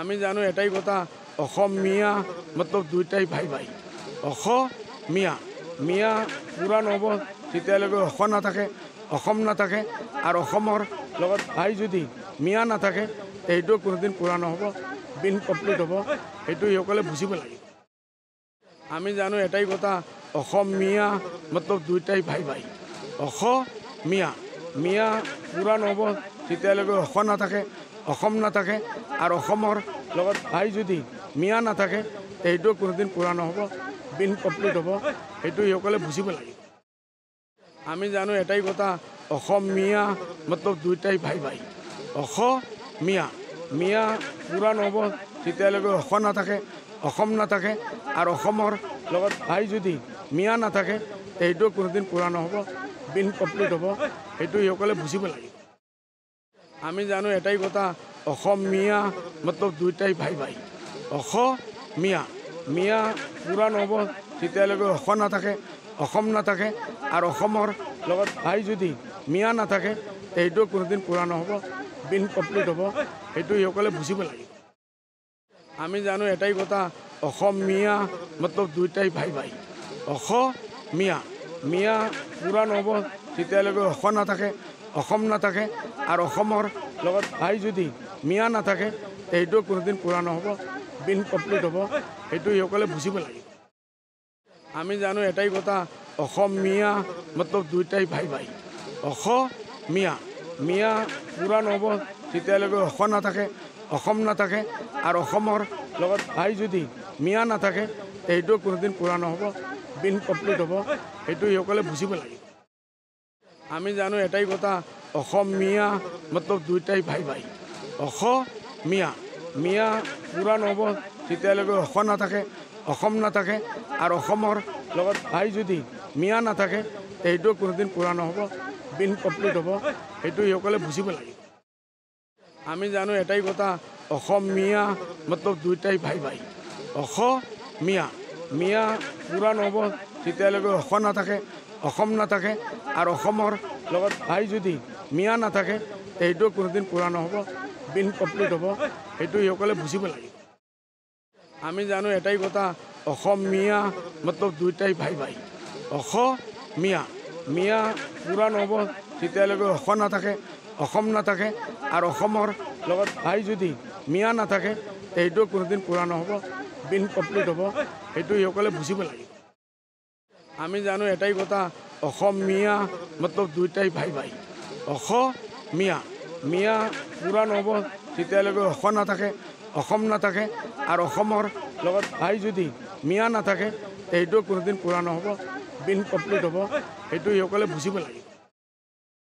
আমি জানো এটাই কথা অসম মিয়া মতলব দুইটাই ভাই ভাই। অসম মিয়া পূৰা নহ'ব তেতিয়ালৈকে অসম নাথাকে অসম নাথাকে আৰু অসমৰ লগত ভাই যদি মিয়া নাথাকে সেইটো কোনোদিন পূৰা নহ'ব কমপ্লিট হ'ব সেইটো সকলে বুজিব লাগিব। আমি জানো এটাই কথা অসম মিয়া মতলব দুইটাই ভাই ভাই। অসম মিয়া মিয়া পূৰা নহ'ব তেতিয়ালৈকে অসম নাথাকে অসম নাথাকে আৰু অসমৰ লগত ভাই যদি মিয়া নাথাকে সেইটো কোনোদিন পূৰা নহ'ব বিন কমপ্লিট হ'ব সেইটো সকলে বুজিব লাগিব আমি জানো এটাই কথা অসম মিয়া মতলব দুইটাই ভাই ভাই। অসম মিয়া মিয়া পূৰা নহ'ব তেতিয়ালৈকে অসম নাথাকে অসম নাথাকে আৰু অসমৰ লগত ভাই যদি মিয়া নাথাকে সেইটো কোনোদিন পূৰা নহ'ব বিন কমপ্লিট হ'ব সেইটো সকলে বুজিব লাগিব আমি জানো এটাই কথা অসম মিয়া মতলব দুইটাই ভাই ভাই। অসম মিয়া পূৰা নহ'ব তেতিয়ালৈকে অসম নাথাকে অসম নাথাকে আৰু অসমৰ লগত ভাই যদি মিয়া নাথাকে সেইটো কোনোদিন পূৰা নহ'ব বিন কমপ্লিট হ'ব সেইটো সকলে বুজিব লাগিব। আমি জানো এটাই কথা অসম মিয়া মতলব দুইটাই ভাই ভাই। অসম মিয়া পূৰা নহ'ব তেতিয়ালৈকে অসম নাথাকে অসম নাথাকে আৰু অসমৰ লগত ভাই যদি মিয়া নাথাকে সেইটো কোনোদিন পূৰা নহ'ব বিন কমপ্লিট হ'ব সেইটো সকলে বুজিব লাগিব আমি জানো এটাই কথা অসম মিয়া মতলব দুইটাই ভাই ভাই। অসম মিয়া মিয়া পূৰা নহ'ব তেতিয়ালৈকে অসম নাথাকে অসম নাথাকে আৰু অসমৰ লগত ভাই যদি মিয়া নাথাকে সেইটো কোনোদিন পূৰা নহ'ব বিন কমপ্লিট হ'ব সেইটো সকলে বুজিব লাগিব আমি জানো এটাই কথা। অসম মিয়া মতলব দুইটাই ভাই ভাই। অসম মিয়া। পূৰা নহ'ব তেতিয়ালৈকে অসম নাথাকে অসম নাথাকে আৰু অসমৰ লগত ভাই যদি মিয়া নাথাকে সেইটো কোনোদিন পূৰা নহ'ব বিন কমপ্লিট হ'ব সেইটো সকলে বুজিব লাগিব আমি জানো এটাই কথা অসম মিয়া মতলব দুইটাই ভাই ভাই। অসম মিয়া। পূৰা নহ'ব তেতিয়ালৈকে অসম নাথাকে অসম নাথাকে আৰু অসমৰ লগত ভাই যদি মিয়া নাথাকে সেইটো কোনোদিন পূৰা নহ'ব বিন কমপ্লিট হ'ব সেইটো সকলে বুজিব লাগিব। আমি জানো এটাই কথা অসম মিয়া মতলব দুইটাই ভাই ভাই। অসম মিয়া মিয়া পূৰা নহ'ব তেতিয়ালৈকে অসম নাথাকে অসম নাথাকে আৰু অসমৰ লগত ভাই যদি মিয়া নাথাকে সেইটো কোনোদিন পূৰা নহ'ব বিন কমপ্লিট হ'ব সেইটো সকলে বুজিব লাগিব। আমি জানো এটাই কথা অসম মিয়া মতলব দুইটাই ভাই ভাই। অসম মিয়া। পূৰা নহ'ব তেতিয়ালৈকে অসম নাথাকে অসম নাথাকে আৰু অসমৰ লগত ভাই যদি মিয়া নাথাকে সেইটো কোনোদিন পূৰা নহ'ব বিন কমপ্লিট হ'ব সেইটো সকলে বুজিব লাগিব